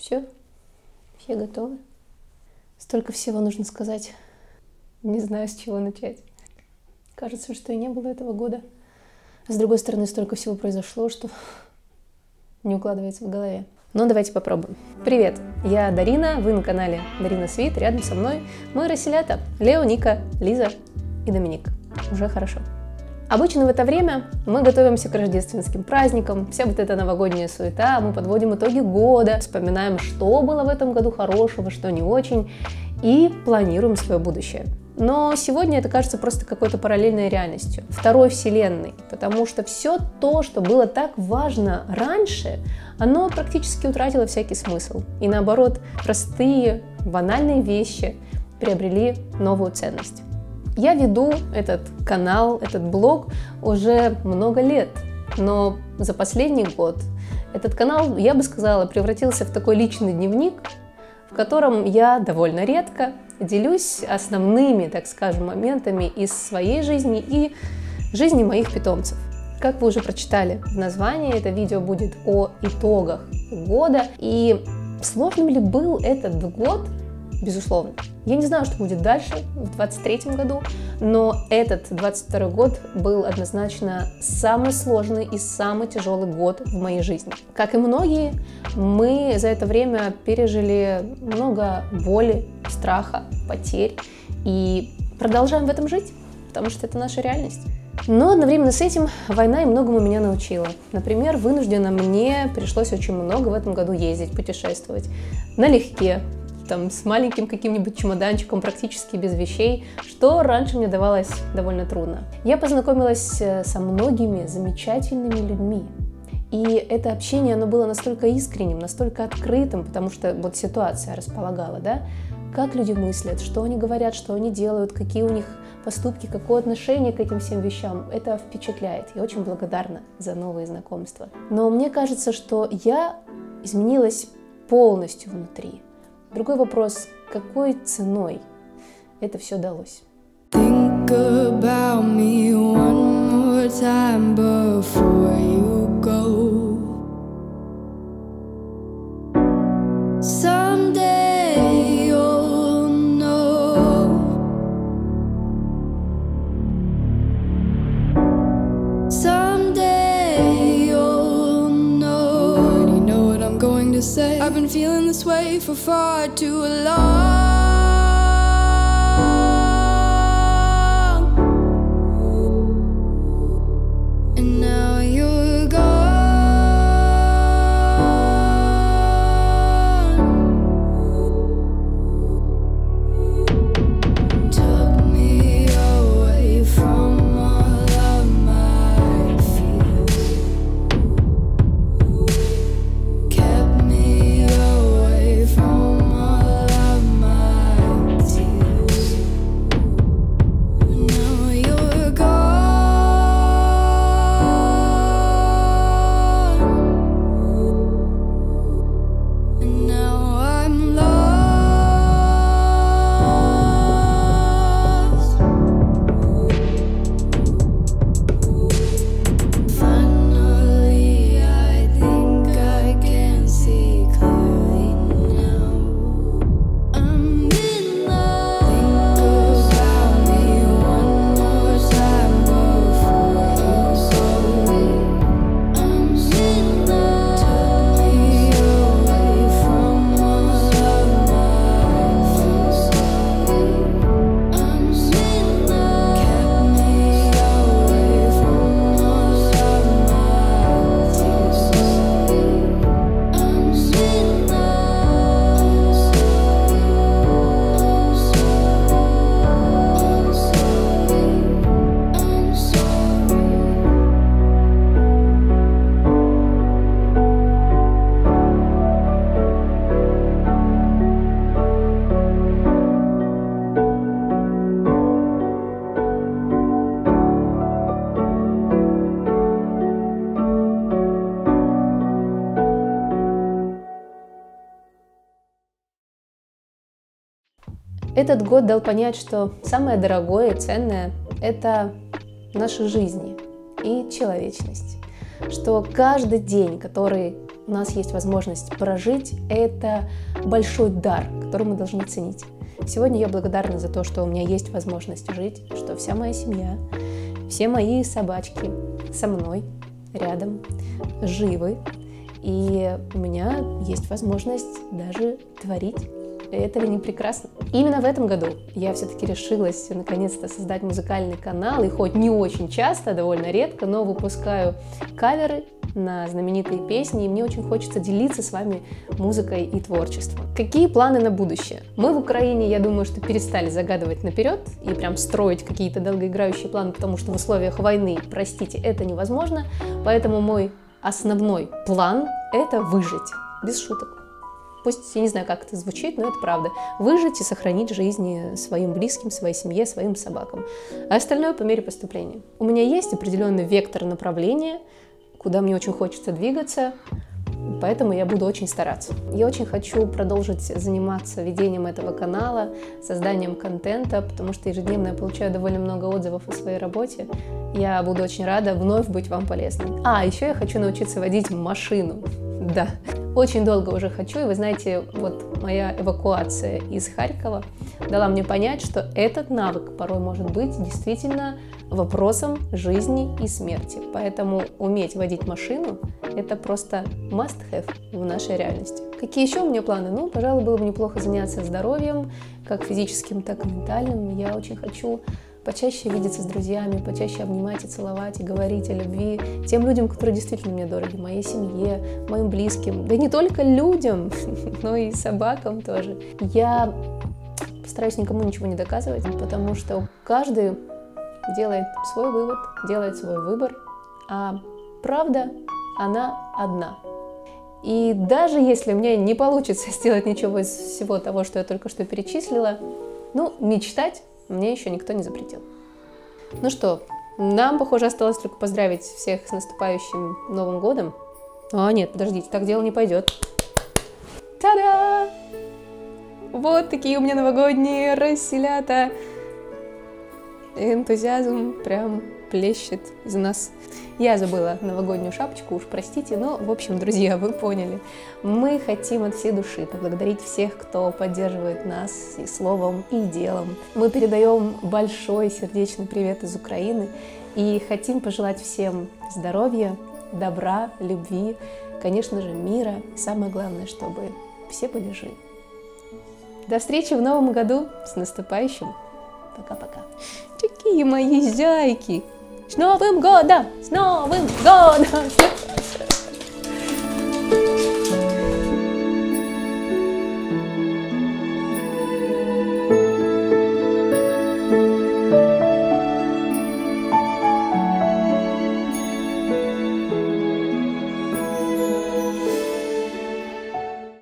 Все, все готовы. Столько всего нужно сказать. Не знаю, с чего начать. Кажется, что и не было этого года. С другой стороны, столько всего произошло, что не укладывается в голове. Но давайте попробуем. Привет, я Дарина, вы на канале Дарина Свит, рядом со мной мои расселята Лео, Ника, Лиза и Доминик. Уже хорошо. Обычно в это время мы готовимся к рождественским праздникам, вся вот эта новогодняя суета, мы подводим итоги года, вспоминаем, что было в этом году хорошего, что не очень, и планируем свое будущее. Но сегодня это кажется просто какой-то параллельной реальностью, второй вселенной, потому что все то, что было так важно раньше, оно практически утратило всякий смысл. И наоборот, простые, банальные вещи приобрели новую ценность. Я веду этот канал, этот блог уже много лет, но за последний год этот канал, я бы сказала, превратился в такой личный дневник, в котором я довольно редко делюсь основными, так скажем, моментами из своей жизни и жизни моих питомцев. Как вы уже прочитали в названии, это видео будет о итогах года. И сложным ли был этот год безусловно. Я не знаю, что будет дальше, в 2023 году, но этот 22 год был однозначно самый сложный и самый тяжелый год в моей жизни. Как и многие, мы за это время пережили много боли, страха, потерь и продолжаем в этом жить, потому что это наша реальность. Но одновременно с этим война и многому меня научила. Например, вынужденно мне пришлось очень много в этом году ездить, путешествовать налегке, там, с маленьким каким-нибудь чемоданчиком, практически без вещей, что раньше мне давалось довольно трудно. Я познакомилась э, со многими замечательными людьми, и это общение, оно было настолько искренним, настолько открытым, потому что вот ситуация располагала, да, как люди мыслят, что они говорят, что они делают, какие у них поступки, какое отношение к этим всем вещам. Это впечатляет. Я очень благодарна за новые знакомства. Но мне кажется, что я изменилась полностью внутри. Другой вопрос, какой ценой это все далось? for far too long. Этот год дал понять, что самое дорогое и ценное – это наши жизни и человечность. Что каждый день, который у нас есть возможность прожить, это большой дар, который мы должны ценить. Сегодня я благодарна за то, что у меня есть возможность жить, что вся моя семья, все мои собачки со мной, рядом, живы, и у меня есть возможность даже творить. Это ли не прекрасно? Именно в этом году я все-таки решилась наконец-то создать музыкальный канал, и хоть не очень часто, довольно редко, но выпускаю каверы на знаменитые песни, и мне очень хочется делиться с вами музыкой и творчеством. Какие планы на будущее? Мы в Украине, я думаю, что перестали загадывать наперед и прям строить какие-то долгоиграющие планы, потому что в условиях войны, простите, это невозможно, поэтому мой основной план — это выжить, без шуток. Пусть, я не знаю, как это звучит, но это правда. Выжить и сохранить жизни своим близким, своей семье, своим собакам. А остальное по мере поступления. У меня есть определенный вектор направления, куда мне очень хочется двигаться, Поэтому я буду очень стараться. Я очень хочу продолжить заниматься ведением этого канала, созданием контента, потому что ежедневно я получаю довольно много отзывов о своей работе. Я буду очень рада вновь быть вам полезной. А, еще я хочу научиться водить машину. Да, очень долго уже хочу, и вы знаете, вот моя эвакуация из Харькова дала мне понять, что этот навык порой может быть действительно вопросом жизни и смерти. Поэтому уметь водить машину – это просто must-have в нашей реальности. Какие еще у меня планы? Ну, пожалуй, было бы неплохо заняться здоровьем, как физическим, так и ментальным. Я очень хочу почаще видеться с друзьями, почаще обнимать и целовать, и говорить о любви тем людям, которые действительно мне дороги, моей семье, моим близким, да не только людям, но и собакам тоже. Я стараюсь никому ничего не доказывать, потому что каждый делает свой вывод, делает свой выбор, а правда, она одна. И даже если меня не получится сделать ничего из всего того, что я только что перечислила, ну, мечтать мне еще никто не запретил. Ну что, нам, похоже, осталось только поздравить всех с наступающим Новым годом. А, нет, подождите, так дело не пойдет. Та-да! Вот такие у меня новогодние расселята. Энтузиазм прям плещет из нас. Я забыла новогоднюю шапочку, уж простите, но, в общем, друзья, вы поняли. Мы хотим от всей души поблагодарить всех, кто поддерживает нас и словом, и делом. Мы передаем большой сердечный привет из Украины и хотим пожелать всем здоровья, добра, любви, конечно же, мира. И самое главное, чтобы все были живы. До встречи в новом году. С наступающим! Пока-пока. Такие мои зайки! С Новым годом! С Новым годом!